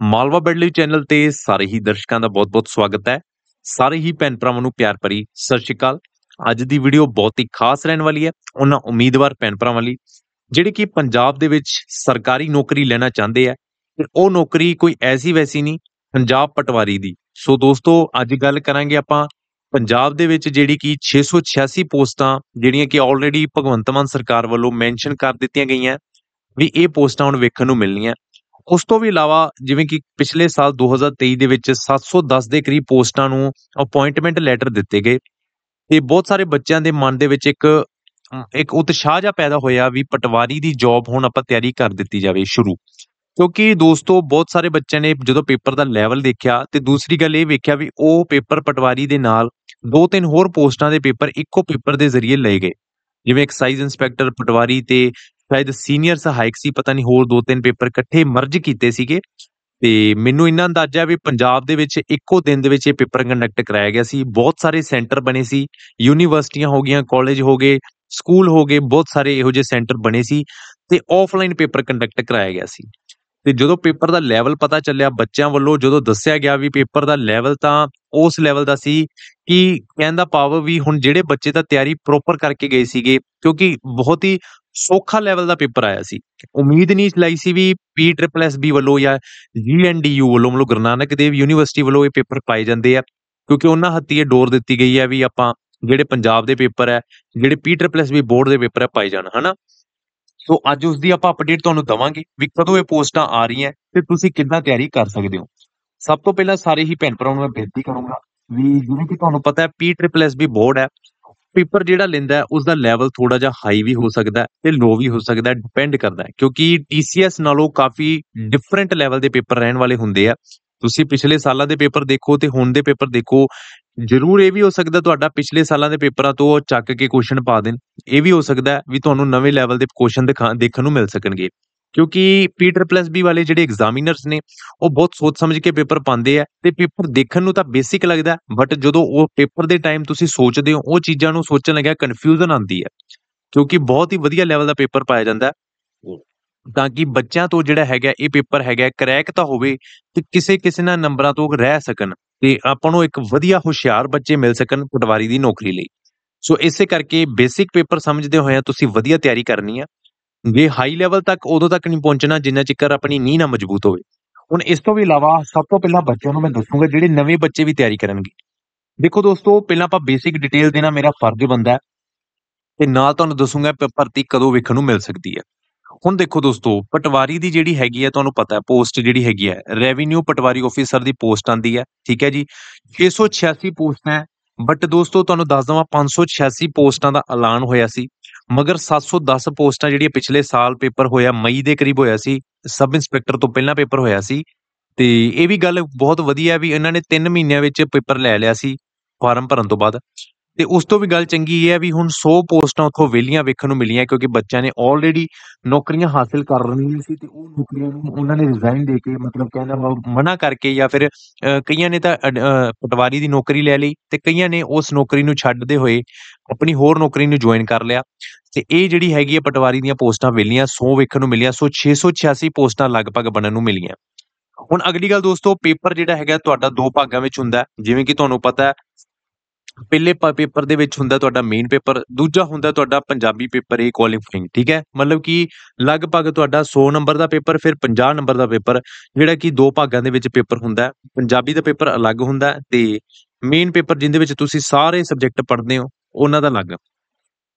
Malwa badly channel ਤੇ ਸਾਰੇ ਹੀ ਦਰਸ਼ਕਾਂ ਦਾ ਬਹੁਤ-ਬਹੁਤ ਸਵਾਗਤ ਹੈ। ਸਾਰੇ ਹੀ ਭੈਣ ਭਰਾਵਾਂ ਨੂੰ ਪਿਆਰ ਭਰੀ ਸਤਿ ਸ਼੍ਰੀ ਅਕਾਲ। ਅੱਜ ਦੀ ਵੀਡੀਓ ਬਹੁਤ ਹੀ ਖਾਸ ਰਹਿਣ ਵਾਲੀ ਹੈ, ਉਹਨਾਂ ਉਮੀਦਵਾਰ ਭੈਣ ਭਰਾਵਾਂ ਲਈ, ਜਿਹੜੇ ਕਿ ਪੰਜਾਬ ਦੇ ਵਿੱਚ ਸਰਕਾਰੀ ਨੌਕਰੀ ਲੈਣਾ ਚਾਹੁੰਦੇ ਆ ਤੇ ਉਹ ਨੌਕਰੀ ਕੋਈ ਐਸੀ ਵੈਸੀ ਨਹੀਂ, ਪੰਜਾਬ ਪਟਵਾਰੀ ਦੀ। ਸੋ ਦੋਸਤੋ, ਅੱਜ ਗੱਲ ਕਰਾਂਗੇ ਆਪਾਂ ਪੰਜਾਬ ਦੇ ਵਿੱਚ ਜਿਹੜੀ ਕਿ 686 ਪੋਸਟਾਂ, ਜਿਹੜੀਆਂ ਕਿ ਆਲਰੇਡੀ ਭਗਵੰਤ ਮਾਨ ਸਰਕਾਰ ਵੱਲੋਂ ਮੈਂਸ਼ਨ ਕਰ ਦਿੱਤੀਆਂ ਗਈਆਂ, ਵੀ ਇਹ ਪੋਸਟਾਂ ਹੁਣ ਵੇਖਣ ਨੂੰ ਮਿਲਣੀਆਂ। ਉਸ ਤੋਂ ਵੀ ਇਲਾਵਾ ਜਿਵੇਂ ਕਿ ਪਿਛਲੇ ਸਾਲ 2023 ਦੇ ਵਿੱਚ 710 ਦੇ ਕਰੀਬ ਪੋਸਟਾਂ ਨੂੰ ਅਪਾਇੰਟਮੈਂਟ ਲੈਟਰ ਦਿੱਤੇ ਗਏ। ਤੇ ਬਹੁਤ ਸਾਰੇ ਬੱਚਿਆਂ ਦੇ ਮਨ ਦੇ ਵਿੱਚ ਇੱਕ ਇੱਕ ਉਤਸ਼ਾਹ ਜਿਹਾ ਪੈਦਾ ਹੋਇਆ ਵੀ ਪਟਵਾਰੀ ਦੀ ਜੌਬ ਹੁਣ ਆਪਾਂ ਤਿਆਰੀ ਕਰ ਦਿੱਤੀ ਜਾਵੇ ਸ਼ੁਰੂ। ਕਿਉਂਕਿ ਦੋਸਤੋ ਬਹੁਤ ਸਾਰੇ ਬੱਚਿਆਂ ਨੇ ਜਦੋਂ ਪੇਪਰ ਦਾ ਲੈਵਲ ਦੇਖਿਆ ਤੇ ਦੂਸਰੀ ਗੱਲ ਇਹ ਵੇਖਿਆ ਵੀ ਉਹ ਪੇਪਰ ਪਟਵਾਰੀ ਦੇ ਨਾਲ ਦੋ ਤਿੰਨ ਹੋਰ ਪੋਸਟਾਂ ਦੇ ਪੇਪਰ ਇੱਕੋ ਪੇਪਰ ਦੇ ਜ਼ਰੀਏ ਲਏ ਗਏ। ਜਿਵੇਂ ਐਕਸਾਈਜ਼ ਇੰਸਪੈਕਟਰ ਪਟਵਾਰੀ ਤੇ ਸ਼ਾਇਦ ਸੀਨੀਅਰ ਸਹਾਇਕ ਸੀ, ਪਤਾ ਨਹੀਂ ਹੋਰ ਦੋ ਤਿੰਨ ਪੇਪਰ ਇਕੱਠੇ ਮਰਜ ਕੀਤੇ ਸੀਗੇ। ਤੇ ਮੈਨੂੰ ਇੰਨਾ ਅੰਦਾਜ਼ਾ ਵੀ ਪੰਜਾਬ ਦੇ ਵਿੱਚ ਇੱਕੋ ਦਿਨ ਦੇ ਵਿੱਚ ਇਹ ਪੇਪਰ ਕੰਡਕਟ ਕਰਾਇਆ ਗਿਆ ਸੀ। ਬਹੁਤ ਸਾਰੇ ਸੈਂਟਰ ਬਣੇ ਸੀ। ਯੂਨੀਵਰਸਿਟੀਆਂ ਹੋ ਗਈਆਂ ਕਾਲਜ ਹੋ ਗਏ ਸਕੂਲ ਹੋ ਗਏ, ਬਹੁਤ ਸਾਰੇ ਇਹੋ ਜਿਹੇ ਸੈਂਟਰ ਬਣੇ ਸੀ ਤੇ ਆਫਲਾਈਨ ਪੇਪਰ ਕੰਡਕਟ ਕਰਾਇਆ ਗਿਆ ਸੀ। ਤੇ ਜਦੋਂ ਪੇਪਰ ਦਾ ਲੈਵਲ ਪਤਾ ਚੱਲਿਆ ਬੱਚਿਆਂ ਵੱਲੋਂ, ਜਦੋਂ ਦੱਸਿਆ ਗਿਆ ਵੀ ਪੇਪਰ ਦਾ ਲੈਵਲ ਤਾਂ ਉਸ ਲੈਵਲ ਦਾ ਸੀ ਕਿ ਕਹਿੰਦਾ ਭਾਵ ਵੀ ਹੁਣ ਜਿਹੜੇ ਬੱਚੇ ਤਾਂ ਤਿਆਰੀ ਪ੍ਰੋਪਰ ਕਰਕੇ ਗਏ ਸੀਗੇ, ਕਿਉਂਕਿ ਬਹੁਤ ਹੀ ਸੌਖਾ ਲੈਵਲ ਦਾ ਪੇਪਰ ਆਇਆ ਸੀ। ਉਮੀਦ ਨਹੀਂ ਲਾਈ ਸੀ ਵੀ ਪੀ ਵੱਲੋਂ ਜਾਂ ਜੀਐਨਡੀਯੂ ਵੱਲੋਂ, ਮਤਲਬ ਗੁਰੂ ਨਾਨਕ ਦੇਵ ਯੂਨੀਵਰਸਿਟੀ ਵੱਲੋਂ ਇਹ ਪੇਪਰ ਪਾਏ ਜਾਂਦੇ ਆ, ਕਿਉਂਕਿ ਉਹਨਾਂ ਹੱਥੀ ਇਹ ਡੋਰ ਦਿੱਤੀ ਗਈ ਹੈ ਵੀ ਆਪਾਂ ਜਿਹੜੇ ਪੰਜਾਬ ਦੇ ਪੇਪਰ ਹੈ ਜਿਹੜੇ ਪੀ ਬੋਰਡ ਦੇ ਪੇਪਰ ਹੈ ਪਾਏ ਜਾਣ, ਹਨਾ? ਸੋ ਅੱਜ ਉਸ ਦੀ ਆਪਾਂ ਅਪਡੇਟ ਤੁਹਾਨੂੰ ਦਵਾਂਗੇ ਵੀ ਕਦੋਂ ਇਹ ਪੋਸਟਾਂ ਆ ਰਹੀਆਂ ਤੇ ਤੁਸੀਂ ਕਿੱਦਾਂ ਤਿਆਰੀ ਕਰ ਸਕਦੇ ਹੋ। ਸਭ ਤੋਂ ਪਹਿਲਾਂ ਸਾਰੇ ਹੀ ਭੈਣ ਭਰਾਵਾਂ ਨੂੰ ਮੈਂ ਬੇਨਤੀ ਕਰੂੰਗਾ ਵੀ ਜਿਵੇਂ ਕਿ ਤੁਹਾਨੂੰ ਪਤਾ ਹੈ ਪੀ ਬੋਰਡ ਹੈ ਪੇਪਰ ਜਿਹੜਾ ਲੈਂਦਾ ਹੈ ਉਸ ਦਾ ਲੈਵਲ ਥੋੜਾ ਜਿਹਾ ਹਾਈ ਵੀ ਹੋ ਸਕਦਾ ਹੈ ਤੇ ਲੋ ਵੀ ਹੋ ਸਕਦਾ ਡਿਪੈਂਡ ਕਰਦਾ ਹੈ। ਕਿਉਂਕਿ ਟੀਸੀਐਸ ਨਾਲੋਂ ਕਾਫੀ ਡਿਫਰੈਂਟ ਲੈਵਲ ਦੇ ਪੇਪਰ ਰਹਿਣ ਵਾਲੇ ਹੁੰਦੇ ਆ। ਤੁਸੀਂ ਪਿਛਲੇ ਸਾਲਾਂ ਦੇ ਪੇਪਰ ਦੇਖੋ ਤੇ ਹੁਣ ਦੇ ਪੇਪਰ ਦੇਖੋ, ਜ਼ਰੂਰ ਇਹ ਵੀ ਹੋ ਸਕਦਾ ਤੁਹਾਡਾ ਪਿਛਲੇ ਸਾਲਾਂ ਦੇ ਪੇਪਰਾਂ ਤੋਂ ਚੱਕ ਕੇ ਕੁਐਸਚਨ ਪਾ ਦੇਣ। ਇਹ ਵੀ ਹੋ ਸਕਦਾ ਵੀ ਤੁਹਾਨੂੰ ਨਵੇਂ ਲੈਵਲ ਦੇ ਕੁਐਸਚਨ ਦੇਖਣ ਨੂੰ ਮਿਲ ਸਕਣਗੇ। ਕਿਉਂਕਿ ਪੀਟਰ ਪਲੱਸ ਬੀ ਵਾਲੇ ਜਿਹੜੇ ਐਗਜ਼ਾਮੀਨਰਸ ਨੇ, ਉਹ ਬਹੁਤ ਸੋਚ ਸਮਝ ਕੇ ਪੇਪਰ ਪਾਉਂਦੇ ਆ ਤੇ ਪੇਪਰ ਦੇਖਣ ਨੂੰ ਤਾਂ ਬੇਸਿਕ ਲੱਗਦਾ ਬਟ ਜਦੋਂ ਉਹ ਪੇਪਰ ਦੇ ਟਾਈਮ ਤੁਸੀਂ ਸੋਚਦੇ ਹੋ, ਉਹ ਚੀਜ਼ਾਂ ਨੂੰ ਸੋਚਣ ਲੱਗਿਆ ਕਨਫਿਊਜ਼ਨ ਆਉਂਦੀ ਹੈ। ਕਿਉਂਕਿ ਬਹੁਤ ਹੀ ਵਧੀਆ ਲੈਵਲ ਦਾ ਪੇਪਰ ਪਾਇਆ ਜਾਂਦਾ ਤਾਂ ਕਿ ਬੱਚਿਆਂ ਤੋਂ ਜਿਹੜਾ ਹੈਗਾ, ਇਹ ਪੇਪਰ ਹੈਗਾ ਕਰੈਕ ਤਾਂ ਹੋਵੇ ਤੇ ਕਿਸੇ ਕਿਸੇ ਨਾਲ ਨੰਬਰਾਂ ਤੋਂ ਰਹਿ ਸਕਣ ਤੇ ਆਪਾਂ ਨੂੰ ਇੱਕ ਵਧੀਆ ਹੁਸ਼ਿਆਰ ਬੱਚੇ ਮਿਲ ਸਕਣ ਪਟਵਾਰੀ ਦੀ ਨੌਕਰੀ ਲਈ। ਸੋ ਇਸੇ ਕਰਕੇ ਬੇਸਿਕ ਪੇਪਰ ਸਮਝਦੇ ਹੋਏ ਤੁਸੀਂ ਵਧੀਆ ਤਿਆਰੀ ਕਰਨੀ ਆ। ਜੇ ਹਾਈ ਲੈਵਲ ਤੱਕ ਉਦੋਂ ਤੱਕ ਨਹੀਂ ਪਹੁੰਚਣਾ ਜਿੰਨਾ ਚਿਕਰ ਆਪਣੀ ਨੀਂਹ ਨਾ ਮਜ਼ਬੂਤ ਹੋਵੇ। ਹੁਣ ਇਸ ਤੋਂ ਵੀ ਇਲਾਵਾ ਸਭ ਤੋਂ ਪਹਿਲਾਂ ਬੱਚਿਆਂ ਨੂੰ ਮੈਂ ਦੱਸੂਗਾ ਜਿਹੜੇ ਨਵੇਂ ਬੱਚੇ ਵੀ ਤਿਆਰੀ ਕਰਨਗੇ। ਦੇਖੋ ਦੋਸਤੋ, ਪਹਿਲਾਂ ਆਪਾਂ ਬੇਸਿਕ ਡਿਟੇਲ ਦੇਣਾ ਮੇਰਾ ਫਰਜ਼ ਬੰਦਾ ਹੈ ਤੇ ਨਾਲ ਤੁਹਾਨੂੰ ਦੱਸੂਗਾ ਭਰਤੀ ਕਦੋਂ ਵੇਖਣ ਨੂੰ ਮਿਲ ਸਕਦੀ ਹੈ। ਹੁਣ ਦੇਖੋ ਦੋਸਤੋ, ਪਟਵਾਰੀ ਦੀ ਜਿਹੜੀ ਹੈਗੀ ਹੈ ਤੁਹਾਨੂੰ ਪਤਾ ਹੈ ਪੋਸਟ ਜਿਹੜੀ ਹੈਗੀ ਹੈ ਰੈਵਨਿਊ ਪਟਵਾਰੀ ਆਫੀਸਰ ਦੀ ਪੋਸਟ ਆਂਦੀ ਹੈ, ਠੀਕ ਹੈ ਜੀ। 686 ਪੋਸਟਾਂ ਹੈ ਬਟ ਦੋਸਤੋ ਤੁਹਾਨੂੰ ਦੱਸ ਦਵਾਂ 586 ਪੋਸਟਾਂ ਦਾ ਐਲਾਨ ਹੋਇਆ ਸੀ। ਮਗਰ 710 ਪੋਸਟਾਂ ਜਿਹੜੀਆਂ ਪਿਛਲੇ ਸਾਲ ਪੇਪਰ ਹੋਇਆ, ਮਈ ਦੇ ਕਰੀਬ ਹੋਇਆ ਸੀ, ਸਬ ਇੰਸਪੈਕਟਰ ਤੋਂ ਪਹਿਲਾਂ ਪੇਪਰ ਹੋਇਆ ਸੀ, ਤੇ ਇਹ ਵੀ ਗੱਲ ਬਹੁਤ ਵਧੀਆ ਵੀ ਇਹਨਾਂ ਨੇ 3 ਮਹੀਨਿਆਂ ਵਿੱਚ ਪੇਪਰ ਲੈ ਲਿਆ ਸੀ, ਫਾਰਮ ਭਰਨ ਤੋਂ ਬਾਅਦ। ਤੇ ਉਸ ਤੋਂ ਵੀ ਗੱਲ ਚੰਗੀ ਇਹ ਹੈ ਵੀ ਹੁਣ 100 ਪੋਸਟਾਂ ਉੱਥੋਂ ਵਿਹਲੀਆਂ ਵੇਖਣ ਨੂੰ ਮਿਲੀਆਂ ਕਿਉਂਕਿ ਬੱਚਿਆਂ ਨੇ ਆਲਰੇਡੀ ਨੌਕਰੀਆਂ ਹਾਸਲ ਕਰ ਰਹੀਆਂ ਸੀ ਤੇ ਉਹ ਨੌਕਰੀਆਂ ਨੂੰ ਉਹਨਾਂ ਨੇ ਰਿਜ਼ਾਈਨ ਦੇ ਕੇ ਮਤਲਬ ਕਹਿੰਦਾ ਮਨਾ ਕਰਕੇ ਜਾਂ ਫਿਰ ਕਈਆਂ ਨੇ ਤਾਂ ਪਟਵਾਰੀ ਦੀ ਨੌਕਰੀ ਲੈ ਲਈ ਤੇ ਕਈਆਂ ਨੇ ਉਸ ਨੌਕਰੀ ਨੂੰ ਛੱਡਦੇ ਹੋਏ ਆਪਣੀ ਹੋਰ ਨੌਕਰੀ ਨੂੰ ਜੁਆਇਨ ਕਰ ਲਿਆ ਤੇ ਇਹ ਜਿਹੜੀ ਹੈਗੀ ਹੈ ਪਟਵਾਰੀ ਦੀਆਂ ਪੋਸਟਾਂ ਵਿਹਲੀਆਂ 100 ਵੇਖਣ ਨੂੰ ਮਿਲੀਆਂ, ਸੋ 686 ਪੋਸਟਾਂ ਲਗਭਗ ਬਣਨ ਨੂੰ ਮਿਲੀਆਂ। ਹੁਣ ਅਗਲੀ ਗੱਲ ਦੋਸਤੋ ਪੇਪਰ ਜਿਹੜਾ ਹੈਗਾ ਤੁਹਾਡਾ ਦੋ ਭਾਗਾਂ ਵਿੱਚ ਹੁੰਦਾ ਜਿਵੇਂ ਕਿ ਤੁਹਾਨੂੰ ਪਤਾ ਹੈ ਪਹਿਲੇ ਪ- ਪੇਪਰ ਦੇ ਵਿੱਚ ਹੁੰਦਾ ਤੁਹਾਡਾ ਮੇਨ ਪੇਪਰ, ਦੂਜਾ ਹੁੰਦਾ ਤੁਹਾਡਾ ਪੰਜਾਬੀ ਪੇਪਰ ਏ ਕੁਆਲੀਫਾਈਂਗ ਠੀਕ ਹੈ? ਮਤਲਬ ਕਿ ਲਗਭਗ ਤੁਹਾਡਾ 100 ਨੰਬਰ ਦਾ ਪੇਪਰ, ਫਿਰ 50 ਨੰਬਰ ਦਾ ਪੇਪਰ, ਜਿਹੜਾ ਕਿ ਦੋ ਭਾਗਾਂ ਦੇ ਵਿੱਚ ਪੇਪਰ ਹੁੰਦਾ ਪੰਜਾਬੀ ਦਾ ਪੇਪਰ ਅਲੱਗ ਹੁੰਦਾ ਹੈ ਤੇ ਮੇਨ ਪੇਪਰ ਜਿੰਦੇ ਵਿੱਚ ਤੁਸੀਂ ਸਾਰੇ ਸਬਜੈਕਟ ਪੜ੍ਹਦੇ ਹੋ, ਉਹਨਾਂ ਦਾ ਅਲੱਗ।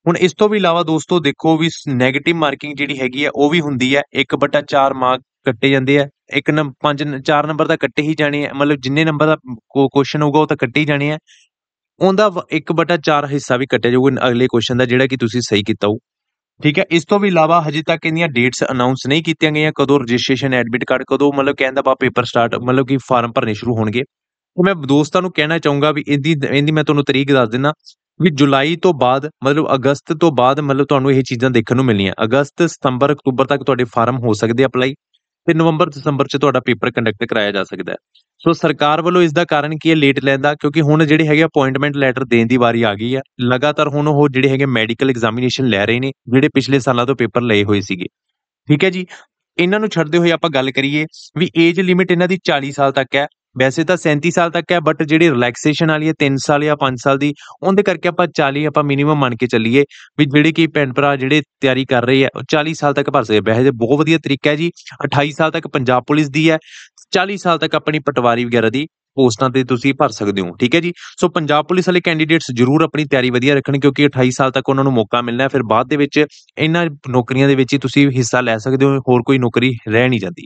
ਹੁਣ ਇਸ ਤੋਂ ਵੀ ਇਲਾਵਾ ਦੋਸਤੋ ਦੇਖੋ ਵੀ 네ਗੇਟਿਵ ਮਾਰਕਿੰਗ ਜਿਹੜੀ ਹੈਗੀ ਹੈ, ਉਹ ਵੀ ਹੁੰਦੀ ਹੈ। 1/4 ਮਾਰਕ ਕੱਟੇ ਜਾਂਦੇ ਆ ਇੱਕ ਨੰਬਰ 5 4 ਨੰਬਰ ਦਾ ਕੱਟੇ ਹੀ ਜਾਣੇ ਆ ਮਤਲਬ ਜਿੰਨੇ ਨੰਬਰ ਦਾ ਕੁਐਸਚਨ ਹੋਊਗਾ ਉਹ ਤਾਂ ਕੱਟੇ ਹੀ ਜਾਣੇ ਆ ਉਹਦਾ 1/4 ਹਿੱਸਾ ਵੀ ਕੱਟਿਆ ਜਾਊਗਾ। ਅਗਲੇ ਕੁਐਸਚਨ ਦਾ ਜਿਹੜਾ ਕਿ ਤੁਸੀਂ ਸਹੀ ਕੀਤਾ ਹੋ ਠੀਕ ਹੈ? ਇਸ ਤੋਂ ਵੀ ਇਲਾਵਾ ਹਜੇ ਤੱਕ ਇਹਦੀਆਂ ਡੇਟਸ ਅਨਾਉਂਸ ਨਹੀਂ ਕੀਤੀਆਂ ਗਈਆਂ। ਕਦੋਂ ਰਜਿਸਟ੍ਰੇਸ਼ਨ ਐਡਮਿਟ ਕਾਰਡ ਕਦੋਂ ਮਤਲਬ ਕਹਿੰਦਾ ਬਾ ਪੇਪਰ ਸਟਾਰਟ ਮਤਲਬ ਕਿ ਫਾਰਮ ਭਰਨੇ ਸ਼ੁਰੂ ਹੋਣਗੇ। ਮੈਂ ਦੋਸਤਾਂ ਨੂੰ ਕਹਿਣਾ ਚਾਹੂੰਗਾ ਵੀ ਇਹਦੀ ਇਹਦੀ ਮੈਂ ਤੁਹਾਨੂੰ ਤਰੀਕ ਦੱਸ ਦਿੰਦਾ ਵੀ ਜੁਲਾਈ ਤੋਂ ਬਾਅਦ, ਮਤਲਬ ਅਗਸਤ ਤੋਂ ਬਾਅਦ ਮਤਲਬ ਤੁਹਾਨੂੰ ਇਹ ਚੀਜ਼ਾਂ ਦੇਖਣ ਨੂੰ ਮਿਲਣੀਆਂ। ਅਗਸਤ, ਸਤੰਬਰ, ਅਕਤੂਬਰ ਤੱਕ ਤੁਹਾਡੇ ਫਾਰਮ ਹੋ ਸਕਦੇ ਅਪਲਾਈ ਤੇ ਨਵੰਬਰ, ਦਸੰਬਰ ਚ ਤੁਹਾਡਾ ਪੇਪਰ ਕੰਡਕਟ ਕਰਾਇਆ ਜਾ ਸਕਦਾ ਹੈ। ਸੋ ਸਰਕਾਰ ਵੱਲੋਂ ਇਸ ਦਾ ਕਾਰਨ ਕੀ ਹੈ ਲੇਟ ਲੈਂਦਾ ਕਿਉਂਕਿ ਹੁਣ ਜਿਹੜੇ ਹੈਗੇ ਅਪਾਇੰਟਮੈਂਟ ਲੈਟਰ ਦੇਣ ਦੀ ਵਾਰੀ ਆ ਗਈ ਹੈ। ਲਗਾਤਾਰ ਹੁਣ ਉਹ ਜਿਹੜੇ ਹੈਗੇ ਮੈਡੀਕਲ ਐਗਜ਼ਾਮੀਨੇਸ਼ਨ ਲੈ ਰਹੇ ਨੇ, ਜਿਹੜੇ ਪਿਛਲੇ ਸਾਲਾਂ ਤੋਂ ਪੇਪਰ ਲਏ ਹੋਏ ਸੀਗੇ। ਠੀਕ ਹੈ ਜੀ? ਇਹਨਾਂ ਨੂੰ ਛੱਡਦੇ ਹੋਏ ਆਪਾਂ ਗੱਲ ਕਰੀਏ ਵੀ ਏਜ ਲਿਮਿਟ ਇਹਨਾਂ ਦੀ 40 ਸਾਲ ਤੱਕ ਹੈ। ਵੈਸੇ ਤਾਂ 37 ਸਾਲ ਤੱਕ ਹੈ ਬਟ ਜਿਹੜੀ ਰਿਲੈਕਸੇਸ਼ਨ ਵਾਲੀ ਹੈ 3 ਸਾਲ ਜਾਂ 5 ਸਾਲ ਦੀ, ਉਹਦੇ ਕਰਕੇ ਆਪਾਂ 40 ਆਪਾਂ ਮਿਨੀਮਮ ਮੰਨ ਕੇ ਚੱਲੀਏ ਵੀ ਜਿਹੜੇ ਕਿ ਭੈਣ ਭਰਾ ਜਿਹੜੇ ਤਿਆਰੀ ਕਰ ਰਹੇ ਆ ਉਹ 40 ਸਾਲ ਤੱਕ ਭਰ ਸਕਦੇ ਵੈਸੇ ਬਹੁਤ ਵਧੀਆ ਤਰੀਕਾ ਹੈ ਜੀ 28 ਸਾਲ ਤੱਕ ਪੰਜਾਬ ਪੁਲਿਸ ਦੀ ਹੈ 40 ਸਾਲ ਤੱਕ ਆਪਣੀ ਪਟਵਾਰੀ ਵਗੈਰਾ ਦੀ ਪੋਸਟਾਂ ਤੇ ਤੁਸੀਂ ਭਰ ਸਕਦੇ ਹੋ, ਠੀਕ ਹੈ ਜੀ? ਸੋ ਪੰਜਾਬ ਪੁਲਿਸ ਵਾਲੇ ਕੈਂਡੀਡੇਟਸ ਜ਼ਰੂਰ ਆਪਣੀ ਤਿਆਰੀ ਵਧੀਆ ਰੱਖਣ ਕਿਉਂਕਿ 28 ਸਾਲ ਤੱਕ ਉਹਨਾਂ ਨੂੰ ਮੌਕਾ ਮਿਲਣਾ ਹੈ, ਫਿਰ ਬਾਅਦ ਦੇ ਵਿੱਚ ਇਹਨਾਂ ਨੌਕਰੀਆਂ ਦੇ ਵਿੱਚ ਹੀ ਤੁਸੀਂ ਹਿੱਸਾ ਲੈ ਸਕਦੇ ਹੋ, ਹੋਰ ਕੋਈ ਨੌਕਰੀ ਰਹਿ ਨਹੀਂ ਜਾਂਦੀ।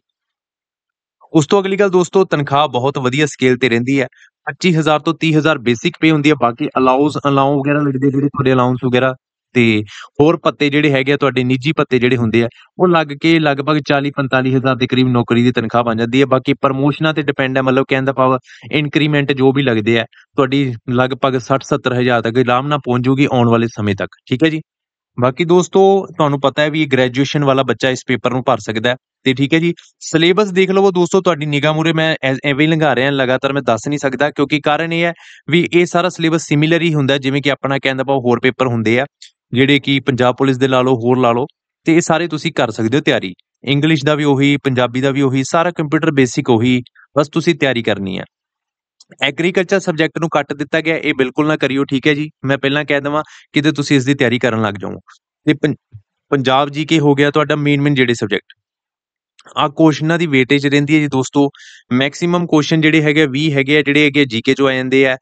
ਉਸ ਤੋਂ ਅਗਲੀ ਗੱਲ ਦੋਸਤੋ, ਤਨਖਾਹ ਬਹੁਤ ਵਧੀਆ ਸਕੇਲ ਤੇ ਰਹਿੰਦੀ ਹੈ। 25000 ਤੋਂ 30000 ਬੇਸਿਕ ਪੇ ਹੁੰਦੀ ਹੈ। ਬਾਕੀ ਅਲਾਉਸ ਅਲਾਉ ਵਗੈਰਾ ਲੱਗਦੇ ਜਿਹੜੇ ਤੁਹਾਡੇ ਅਲਾਉਂਸ ਵਗੈਰਾ ਤੇ ਹੋਰ ਪੱਤੇ ਜਿਹੜੇ ਹੈਗੇ ਆ, ਤੁਹਾਡੇ ਨਿੱਜੀ ਪੱਤੇ ਜਿਹੜੇ ਹੁੰਦੇ ਆ, ਉਹ ਲੱਗ ਕੇ ਲਗਭਗ 40 45000 ਦੇ ਕਰੀਬ ਨੌਕਰੀ ਦੀ ਤਨਖਾਹ ਬਣ ਜਾਂਦੀ ਹੈ। ਬਾਕੀ ਪ੍ਰਮੋਸ਼ਨਾਂ ਤੇ ਡਿਪੈਂਡ ਹੈ, ਮਤਲਬ ਕਹਿੰਦਾ ਭਾਵ ਇਨਕਰੀਮੈਂਟ ਜੋ ਵੀ ਲੱਗਦੇ ਆ, ਤੁਹਾਡੀ ਲਗਭਗ 60 70000 ਤੱਕ ਆਰਾਮ ਨਾਲ ਪਹੁੰਚ ਜੂਗੀ ਆਉਣ ਵਾਲੇ ਸਮੇਂ ਤੱਕ। ਠੀਕ ਹੈ ਜੀ? ਬਾਕੀ ਦੋਸਤੋ, ਤੁਹਾਨੂੰ ਪਤਾ ਹੈ ਵੀ ਗ੍ਰੈਜੂਏਸ਼ਨ ਵਾਲਾ ਬੱਚਾ ਇਸ ਪੇਪਰ ਨੂੰ ਭਰ ਸਕਦਾ ਹੈ। ਤੇ ਠੀਕ ਹੈ ਜੀ। ਸਿਲੇਬਸ ਦੇਖ ਲਵੋ ਦੋਸਤੋ, ਤੁਹਾਡੀ ਨਿਗਾਹ ਮੂਰੇ ਮੈਂ ਐਵੇਂ ਹੀ ਲੰਘਾ ਰਿਹਾ, ਲਗਾਤਾਰ ਮੈਂ ਦੱਸ ਨਹੀਂ ਸਕਦਾ, ਕਿਉਂਕਿ ਕਾਰਨ ਇਹ ਹੈ ਵੀ ਇਹ ਸਾਰਾ ਸਿਲੇਬਸ ਸਿਮਿਲਰ ਹੀ ਹੁੰਦਾ, ਜਿਵੇਂ ਕਿ ਆਪਣਾ ਕਹਿੰਦਾ ਪਾ ਹੋਰ ਪੇਪਰ ਹੁੰਦੇ ਆ, ਜਿਹੜੇ ਕਿ ਪੰਜਾਬ ਪੁਲਿਸ ਦੇ ਲਾ ਲਓ, ਹੋਰ ਲਾ ਲਓ, ਤੇ ਇਹ ਸਾਰੇ ਤੁਸੀਂ ਕਰ ਸਕਦੇ ਹੋ ਤਿਆਰੀ। ਇੰਗਲਿਸ਼ ਦਾ ਵੀ ਉਹੀ, ਪੰਜਾਬੀ ਦਾ ਵੀ ਉਹੀ, ਸਾਰਾ ਕੰਪਿਊਟਰ ਬੇਸਿਕ ਉਹੀ, ਬਸ ਤੁਸੀਂ ਤਿਆਰੀ ਕਰਨੀ ਹੈ। ਐਗਰੀਕਲਚਰ ਸਬਜੈਕਟ ਨੂੰ ਕੱਟ ਦਿੱਤਾ ਗਿਆ, ਇਹ ਬਿਲਕੁਲ ਨਾ ਕਰਿਓ, ਠੀਕ ਹੈ ਜੀ। ਮੈਂ ਪਹਿਲਾਂ ਕਹਿ ਦਵਾਂ, ਕਿਤੇ ਤੁਸੀਂ ਇਸ ਦੀ ਤਿਆਰੀ ਕਰਨ ਲੱਗ ਜਾਓ। ਤੇ ਪੰਜਾਬ ਜੀ ਜੀਕੇ ਹੋ ਗਿਆ, ਤੁਹਾਡਾ ਮੇਨ ਮੇਨ ਜਿਹੜੇ ਸਬਜੈਕਟ ਆ ਕੁਐਸਚਨਾਂ ਦੀ ਵੇਟੇਜ ਰਹਿੰਦੀ ਹੈ ਜੀ ਦੋਸਤੋ। ਮੈਕਸਿਮਮ ਕੁਐਸਚਨ ਜਿਹੜੇ ਹੈਗੇ 20 ਹੈਗੇ ਆ, ਜਿਹੜੇ ਹੈਗੇ ਜੀਕੇ ਚੋਂ ਆ ਜਾਂਦੇ ਆ।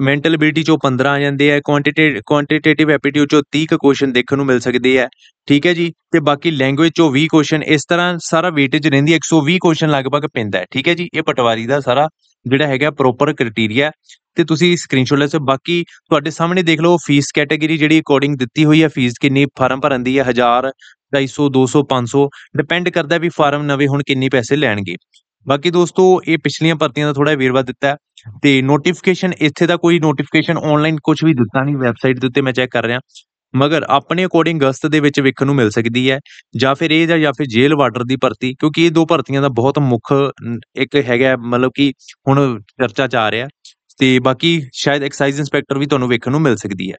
ਮੈਂਟਲ ਐਬਿਲਿਟੀ ਚੋਂ 15 ਆ ਜਾਂਦੇ ਆ। ਕੁਆਂਟੀਟੇਟਿਵ ਕੁਆਂਟੀਟੇਟਿਵ ਐਪਟੀਟਿਊਡ ਚੋਂ 30 ਕੁਐਸਚਨ ਦੇਖਣ ਨੂੰ ਮਿਲ ਸਕਦੇ ਆ। ਠੀਕ ਹੈ ਜੀ? ਤੇ ਬਾਕੀ ਲੈਂਗੁਏਜ ਚੋਂ 20 ਕੁਐਸਚਨ ਇਸ ਤਰ੍ਹਾਂ ਸਾਰਾ ਵੇਟੇਜ ਰਹਿੰਦੀ ਹੈ। 120 ਕੁਐਸਚਨ ਲਗਭਗ ਪੈਂਦਾ ਹੈ। ਠੀਕ ਹੈ ਜੀ? ਇਹ ਪਟਵਾਰੀ ਦਾ ਸਾਰਾ ਜਿਹੜਾ ਹੈਗਾ ਪ੍ਰੋਪਰ ਕ੍ਰਾਈਟੇਰੀਆ ਤੇ ਤੁਸੀਂ ਸਕਰੀਨਸ਼ਾਟ ਲੈ ਸਕਦੇ ਬਾਕੀ ਤੁਹਾਡੇ ਸਾਹਮਣੇ ਦੇਖ ਲਓ ਫੀਸ ਕੈਟਾਗਰੀ ਜਿਹੜੀ ਅਕੋਰਡਿੰਗ ਦਿੱਤੀ ਹੋਈ ਹੈ ਫੀਸ ਕਿੰਨੀ ਫਾਰਮ ਭਰਨ ਦੀ ਹੈ 1000 250 200 500 ਡਿਪੈਂਡ ਕਰਦਾ ਵੀ ਫਾਰਮ ਨਵੇਂ ਹੁਣ ਕਿੰਨੀ ਪੈਸੇ ਲੈਣਗੇ। ਬਾਕੀ ਦੋਸਤੋ, ਇਹ ਪਿਛਲੀਆਂ ਭਰਤੀਆਂ ਦਾ ਥੋੜਾ ਵੇਰਵਾ ਦਿੱਤਾ ਤੇ ਨੋਟੀਫਿਕੇਸ਼ਨ ਇੱਥੇ ਦਾ ਕੋਈ ਨੋਟੀਫਿਕੇਸ਼ਨ ਆਨਲਾਈਨ ਕੁਝ ਵੀ ਦਿੱਤਾ ਨਹੀਂ ਵੈਬਸਾਈਟ ਦੇ ਉੱਤੇ ਮੈਂ ਚੈੱਕ ਕਰ ਰਿਹਾ। ਮਗਰ ਆਪਣੇ ਅਕੋਰਡਿੰਗ ਅਗਸਤ ਦੇ ਵਿੱਚ ਵੇਖਣ ਨੂੰ ਮਿਲ ਸਕਦੀ ਹੈ, ਜਾਂ ਫਿਰ ਇਹ ਜਾਂ ਜਾਂ ਫਿਰ ਜੇਲ੍ਹ ਵਾਰਡਰ ਦੀ ਭਰਤੀ, ਕਿਉਂਕਿ ਇਹ ਦੋ ਭਰਤੀਆਂ ਦਾ ਬਹੁਤ ਮੁੱਖ ਇੱਕ ਹੈਗਾ, ਮਤਲਬ ਕਿ ਹੁਣ ਚਰਚਾ ਚ ਆ ਰਿਹਾ। ਤੇ ਬਾਕੀ ਸ਼ਾਇਦ ਐਕਸਾਈਜ਼ ਇੰਸਪੈਕਟਰ ਵੀ ਤੁਹਾਨੂੰ ਵੇਖਣ ਨੂੰ ਮਿਲ ਸਕਦੀ ਹੈ।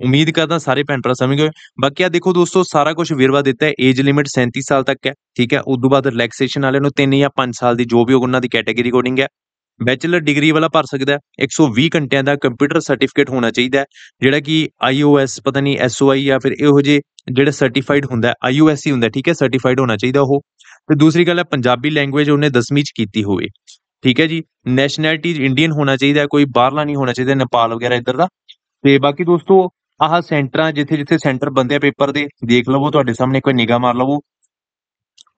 ਉਮੀਦ ਕਰਦਾ ਸਾਰੇ ਭੈਣ ਭਰਾ ਸਮਝ ਗਏ ਬਾਕੀ ਆ ਦੇਖੋ ਦੋਸਤੋ ਸਾਰਾ ਕੁਝ ਵੇਰਵਾ ਦਿੱਤਾ ਹੈ ਏਜ ਲਿਮਿਟ 37 ਸਾਲ ਤੱਕ ਹੈ ਠੀਕ ਹੈ ਉਸ ਤੋਂ ਬਾਅਦ ਰਿਲੈਕਸੇਸ਼ਨ ਵਾਲੇ ਨੂੰ 3 ਜਾਂ 5 ਸਾਲ ਦੀ ਜੋ ਵੀ ਉਹਨਾਂ ਦੀ ਕੈਟਾਗਰੀ ਕੋਡਿੰਗ ਹੈ ਬੈਚਲਰ ਡਿਗਰੀ ਵਾਲਾ ਭਰ ਸਕਦਾ ਹੈ 120 ਘੰਟਿਆਂ ਦਾ ਕੰਪਿਊਟਰ ਸਰਟੀਫਿਕੇਟ ਹੋਣਾ ਚਾਹੀਦਾ ਹੈ ਜਿਹੜਾ ਕਿ ਆਈਓਐਸ ਪਤਾ ਨਹੀਂ ਐਸਓਆਈ ਜਾਂ ਫਿਰ ਇਹੋ ਜੇ ਜਿਹੜਾ ਸਰਟੀਫਾਈਡ ਹੁੰਦਾ ਆਈਓਐਸ ਹੀ ਹੁੰਦਾ ਠੀਕ ਹੈ ਸਰਟੀਫਾਈਡ ਹੋਣਾ ਚਾਹੀਦਾ ਉਹ ਤੇ ਦੂਸਰੀ ਗੱਲ ਹੈ ਪੰਜਾਬੀ ਲੈਂਗੁਏਜ ਉਹਨੇ 10ਵੀਂ ਚ ਕੀਤੀ ਹੋਵੇ ਠੀਕ ਹੈ ਜੀ ਨੈਸ਼ਨੈਲਿਟੀ ਇੰਡੀਅਨ ਹੋਣਾ ਚਾਹੀਦਾ ਕੋਈ ਬਾਹਰਲਾ ਨਹੀਂ ਹੋਣਾ ਚਾਹੀਦਾ ਨੇਪਾਲ ਵਗੈਰਾ ਇੱਧਰ ਦਾ ਤੇ ਬਾਕੀ ਦੋਸਤੋ ਆਹ ਸੈਂਟਰਾਂ ਜਿੱਥੇ ਜਿੱਥੇ ਸੈਂਟਰ ਬੰਦੇ ਪੇਪਰ ਦੇ, ਦੇਖ ਲਵੋ, ਤੁਹਾਡੇ ਸਾਹਮਣੇ ਕੋਈ ਨਿਗਾਹ ਮਾਰ ਲਵੋ।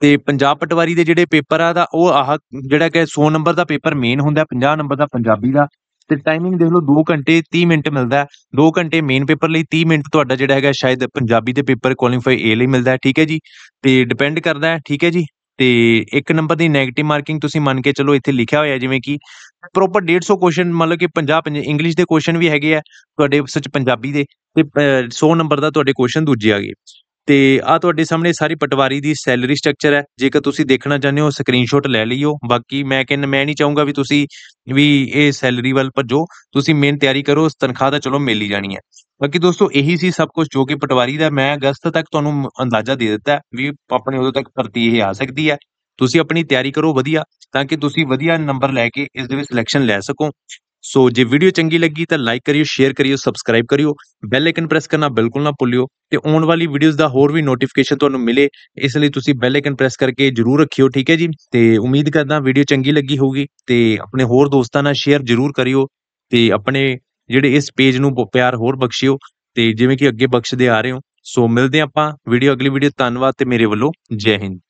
ਤੇ ਪੰਜਾਬ ਪਟਵਾਰੀ ਦੇ ਜਿਹੜੇ ਪੇਪਰ ਆ ਦਾ ਉਹ ਆਹ ਜਿਹੜਾ ਕਿ 100 ਨੰਬਰ ਦਾ ਪੇਪਰ ਮੇਨ ਹੁੰਦਾ 50 ਨੰਬਰ ਦਾ ਪੰਜਾਬੀ ਦਾ। ਤੇ ਟਾਈਮਿੰਗ ਦੇਖ ਲਓ 2 ਘੰਟੇ 30 ਮਿੰਟ ਮਿਲਦਾ 2 ਘੰਟੇ ਮੇਨ ਪੇਪਰ ਲਈ 30 ਮਿੰਟ ਤੁਹਾਡਾ ਜਿਹੜਾ ਹੈਗਾ, ਸ਼ਾਇਦ ਪੰਜਾਬੀ ਦੇ ਪੇਪਰ ਕੁਆਲੀਫਾਈ ਏ ਲਈ ਮਿਲਦਾ ਠੀਕ ਹੈ ਜੀ? ਤੇ ਡਿਪੈਂਡ ਕਰਦਾ ਹੈ, ਠੀਕ ਹੈ ਜੀ? ਤੇ ਇੱਕ ਨੰਬਰ ਦੀ 네ਗੇਟਿਵ ਮਾਰਕਿੰਗ ਤੁਸੀਂ ਮੰਨ ਕੇ ਚਲੋ, ਇੱਥੇ ਲਿਖਿਆ ਹੋਇਆ ਜਿਵੇਂ ਕਿ ਪ੍ਰੋਪਰ 150 ਕੁਐਸਚਨ ਮਤਲਬ ਕਿ 50 ਇੰਗਲਿਸ਼ ਦੇ ਕੁਐਸਚਨ ਵੀ ਹੈਗੇ ਆ, ਤੁਹਾਡੇ ਸੱਚ ਪੰਜਾਬੀ ਦੇ, ਤੇ 100 ਨੰਬਰ ਦਾ ਤੁਹਾਡੇ ਕੁਐਸਚਨ ਦੂਜੇ ਆ ਗਏ। ਤੇ ਆ ਤੁਹਾਡੇ ਸਾਹਮਣੇ ਸਾਰੀ ਪਟਵਾਰੀ ਦੀ ਸੈਲਰੀ ਸਟਰਕਚਰ ਹੈ, ਜੇਕਰ ਤੁਸੀਂ ਦੇਖਣਾ ਚਾਹੁੰਦੇ ਹੋ ਸਕਰੀਨਸ਼ਾਟ ਲੈ ਲਈਓ ਬਾਕੀ ਮੈਂ ਕਹਿੰਨ ਮੈਂ ਨਹੀਂ ਚਾਹੂੰਗਾ ਵੀ ਤੁਸੀਂ ਵੀ ਇਹ ਸੈਲਰੀ ਵੱਲ ਭੱਜੋ, ਤੁਸੀਂ ਮੇਨ ਤਿਆਰੀ ਕਰੋ ਉਸ ਤਨਖਾਹ ਦਾ ਚਲੋ ਮਿਲ ਹੀ ਜਾਣੀ ਹੈ। ਬਾਕੀ ਦੋਸਤੋ, ਇਹੀ ਸੀ ਸਭ ਕੁਝ ਜੋ ਕਿ ਪਟਵਾਰੀ ਦਾ, ਮੈਂ ਅਗਸਤ ਤੱਕ ਤੁਹਾਨੂੰ ਅੰਦਾਜ਼ਾ ਦੇ ਦਿੱਤਾ ਵੀ ਆਪਣੇ ਉਦੋਂ ਤੱਕ ਭਰਤੀ ਇਹ ਆ ਸਕਦੀ ਹੈ। ਤੁਸੀਂ ਆਪਣੀ ਤਿਆਰੀ ਕਰੋ, ਵਧੀਆ। ਤਾਂ ਕਿ ਤੁਸੀਂ ਵਧੀਆ ਨੰਬਰ ਲੈ ਕੇ ਇਸ ਦੇ ਵਿੱਚ ਸਿਲੈਕਸ਼ਨ ਲੈ ਸਕੋ। ਸੋ ਜੇ ਵੀਡੀਓ ਚੰਗੀ ਲੱਗੀ ਤਾਂ ਲਾਈਕ ਕਰਿਓ ਸ਼ੇਅਰ ਕਰਿਓ ਸਬਸਕ੍ਰਾਈਬ ਕਰਿਓ ਬੈਲ ਆਈਕਨ ਪ੍ਰੈਸ ਕਰਨਾ ਬਿਲਕੁਲ ਨਾ ਭੁੱਲਿਓ ਤੇ ਆਉਣ ਵਾਲੀ ਵੀਡੀਓਜ਼ ਦਾ ਹੋਰ ਵੀ ਨੋਟੀਫਿਕੇਸ਼ਨ ਤੁਹਾਨੂੰ ਮਿਲੇ, ਇਸ ਲਈ ਤੁਸੀਂ ਬੈਲ ਆਈਕਨ ਪ੍ਰੈਸ ਕਰਕੇ ਜਰੂਰ ਰੱਖਿਓ, ਠੀਕ ਹੈ ਜੀ? ਤੇ ਉਮੀਦ ਕਰਦਾ ਵੀਡੀਓ ਚੰਗੀ ਲੱਗੀ ਹੋਊਗੀ ਤੇ ਆਪਣੇ ਹੋਰ ਦੋਸਤਾਂ ਨਾਲ ਸ਼ੇਅਰ ਜਰੂਰ ਕਰਿਓ ਤੇ ਆਪਣੇ ਜਿਹੜੇ ਇਸ ਪੇਜ ਨੂੰ ਪਿਆਰ ਹੋਰ ਬਖਸ਼ਿਓ ਤੇ ਜਿਵੇਂ ਕਿ ਅੱਗੇ ਬਖਸ਼ਦੇ ਆ ਰਹੇ ਹੋ। ਸੋ ਮਿਲਦੇ ਆਪਾਂ ਵੀਡੀਓ ਅਗਲੀ ਵੀਡੀਓ ਧੰਨਵਾਦ ਤੇ ਮੇਰੇ ਵੱਲੋਂ ਜੈ ਹਿੰਦ।